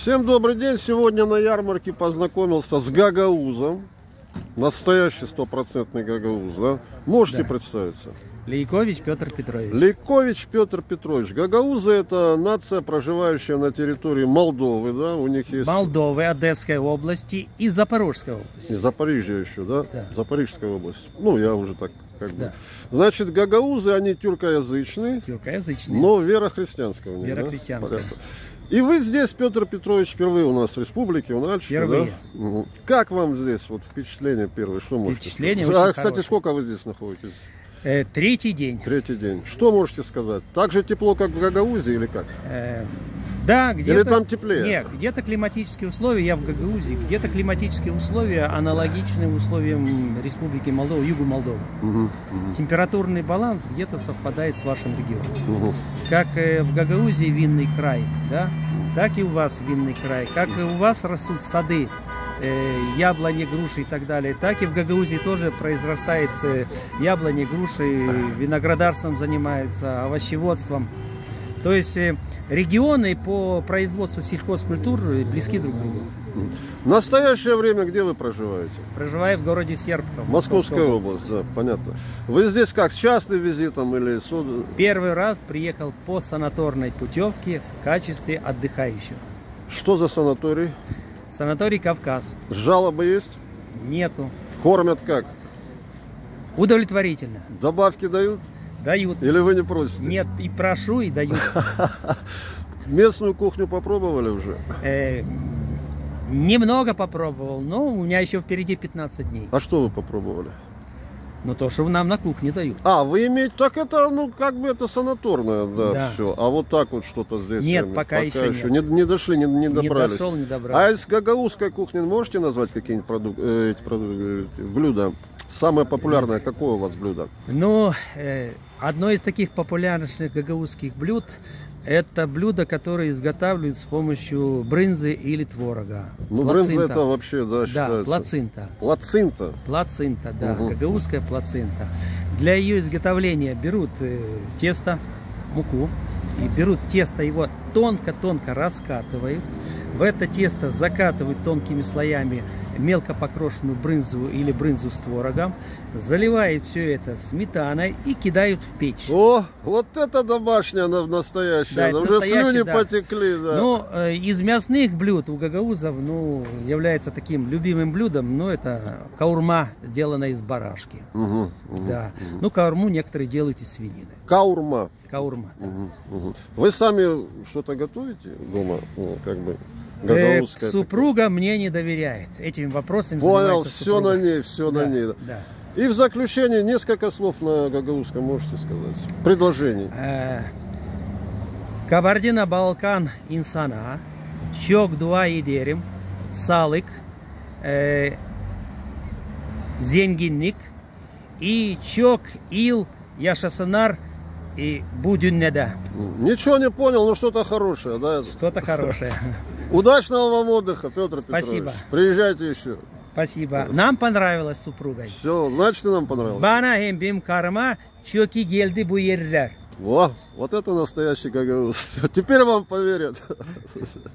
Всем добрый день! Сегодня на ярмарке познакомился с гагаузом. Настоящий стопроцентный гагауз, да? Можете Да. представиться? Лейкович Петр Петрович. Лейкович Петр Петрович. Гагаузы это нация, проживающая на территории Молдовы, да? У них есть Молдовы, Одесской области и Запорожской области. и Запорижье еще, да? Да. Запорижская область. Ну, я уже так как бы. Да. Значит, гагаузы, они тюркоязычные, Тюркоязычные. но вера христианская у них, Вера да? христианская. Понятно. И вы здесь, Петр Петрович, впервые у нас в республике, у Нальчика, Впервые. да? Как вам здесь вот впечатление первое? Что можете Впечатление сказать? А, кстати, хорошее. сколько вы здесь находитесь? Э, третий день. Третий день. Что можете сказать? Так же тепло, как в Гагаузе или как? Э, да, где-то... Или там теплее? Нет, где-то климатические условия, я в Гагаузии, где-то климатические условия аналогичны условиям Республики Молдова, югу Молдовы. Мгм, мгм, Температурный баланс где-то совпадает с вашим регионом. мгм. Как э, в Гагаузии винный край, да, так и у вас винный край. Как и у вас растут сады, э, яблони, груши и так далее, так и в Гагаузии тоже произрастает э, яблони, груши, виноградарством занимается, овощеводством. То есть регионы по производству сельхозкультур близки друг к другу. В настоящее время где вы проживаете? Проживая в городе Серпков. Московская область, да, понятно. Вы здесь как, с частным визитом или... с- Первый раз приехал по санаторной путевке в качестве отдыхающего. Что за санаторий? Санаторий Кавказ. Жалобы есть? Нету. Кормят как? Удовлетворительно. Добавки дают? Дают. Или вы не просите? Нет, и прошу, и дают. Местную кухню попробовали уже? Э, немного попробовал, но у меня еще впереди 15 дней. А что вы попробовали? Но то, что нам на кухне дают. А, вы имеете... Так это, ну, как бы это санаторное, да, Да. все. А вот так вот что-то здесь... Нет, я- пока еще нет. Не, не дошли, не, не Не добрались. дошел, не а добрался. из гагаузской кухни можете назвать какие-нибудь продук- э, эти проду- э, блюда? Самое популярное, какое у вас блюдо? Ну, э, одно из таких популярных гагаузских блюд это блюдо, которое изготавливают с помощью брынзы или творога. Ну, брынза Плацинта. это вообще, да, Да, считается... плацинта. Плацинта. Плацинта, да, Мгм. гагаузская плацинта. Для ее изготовления берут э, тесто, муку, и берут тесто, его тонко-тонко раскатывают. В это тесто закатывают тонкими слоями мелко покрошенную брынзу или брынзу с творогом, заливают все это сметаной и кидают в печь. О, вот это домашняя на- настоящая. Да, это Уже слюни да. потекли, да. Ну, э, из мясных блюд у гагаузов, ну, является таким любимым блюдом, ну, это каурма, сделанная из барашки. Мгм, мгм. Да. Ну, каурму некоторые делают из свинины. Каурма. Каурма. да. Мгм, мгм. Вы сами что-то готовите дома? Ну, как бы Э, гагаузское. супруга мне не доверяет. Этим вопросом. Понял, все супруга. на ней, все на Да, ней. да. да. И в заключение несколько слов на гагаузском можете сказать. Предложений. Э, Кабардина Балкан инсана, çok dua ederim, sağlık, e, zenginlik и çok ил yaşasınlar и dünyada. Ничего не понял, но что-то хорошее, да? Что-то хорошее. Удачного вам отдыха, Петр Спасибо. Петрович. Приезжайте еще. Спасибо. Нам понравилось с супругой. Все, значит, нам понравилось. Bana hem benim karıma çok iyi geldi bu yerler. Во, вот это настоящий гагауз. Теперь вам поверят.